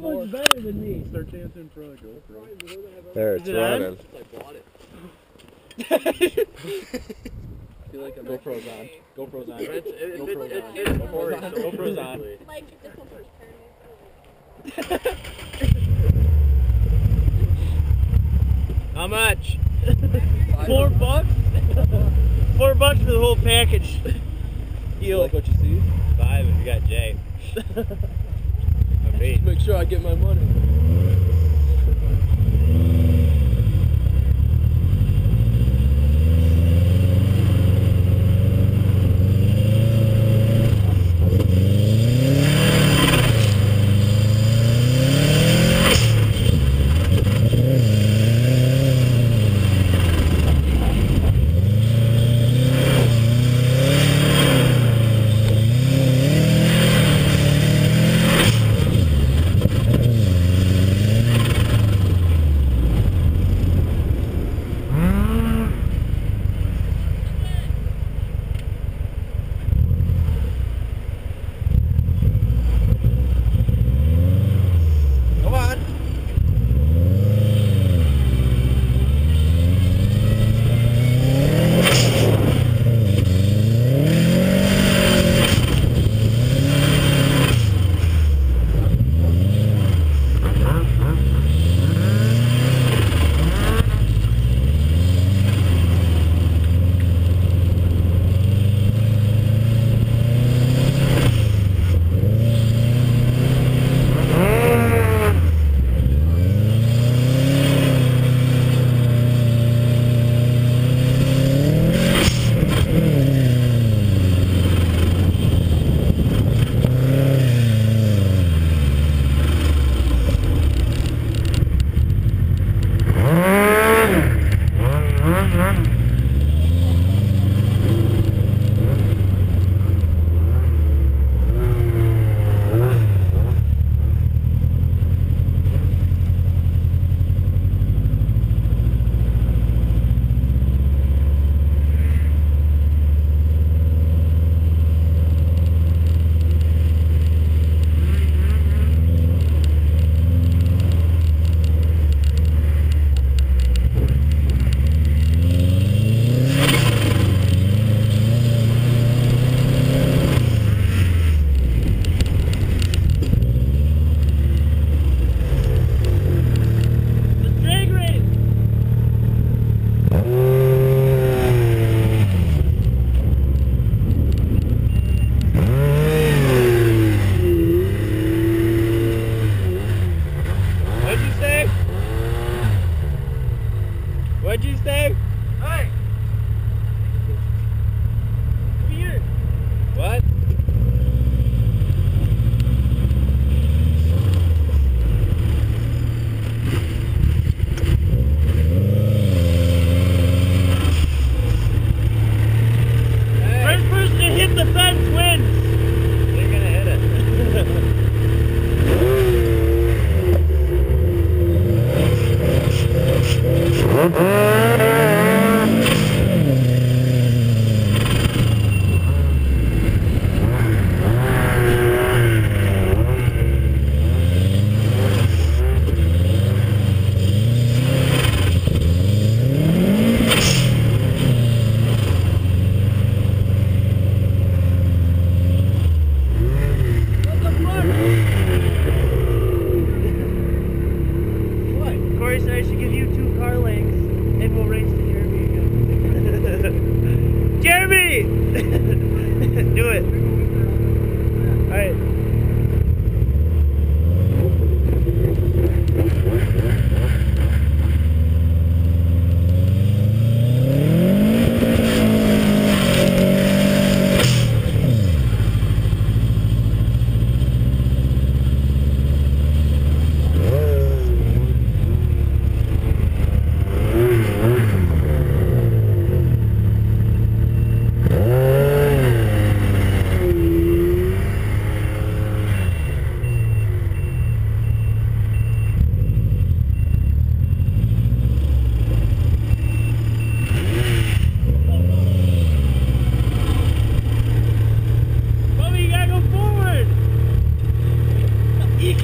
so much better than me. Start dancing in front of GoPro. There, it's Is it on? running. I bought it. I feel like I'm GoPro's on. GoPro's on. It's, it, it, GoPro's it, on. it, it's GoPro's on. GoPro's on. Like, get this one first. How much? Four bucks? Four bucks for the whole package. You like what you see? Five if you got Jay. Just make sure I get my money.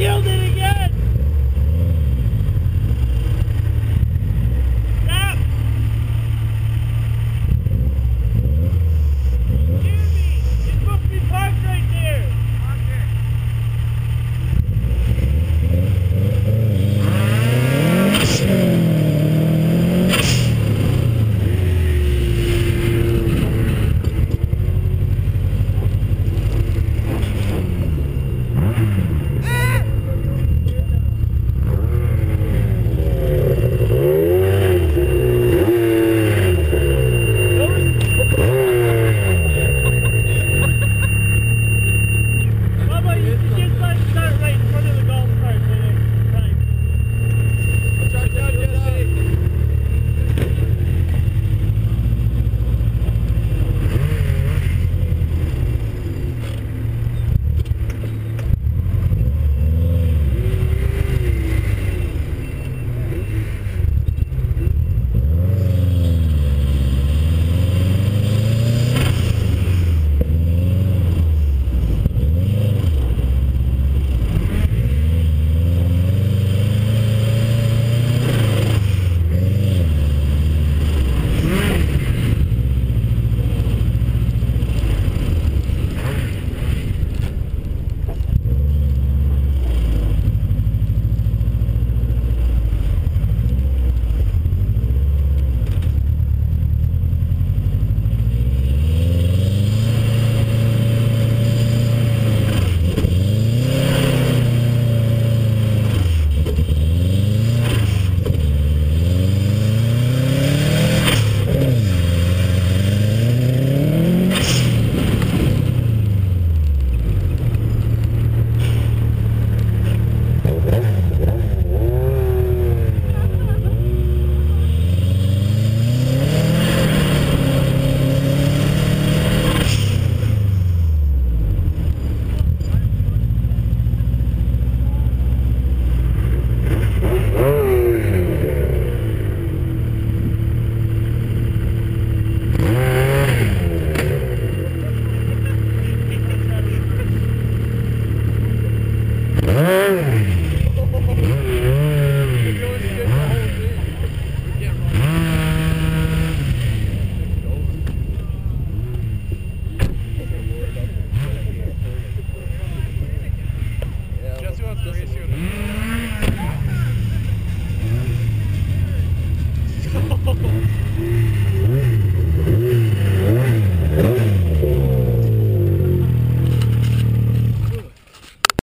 killed it again!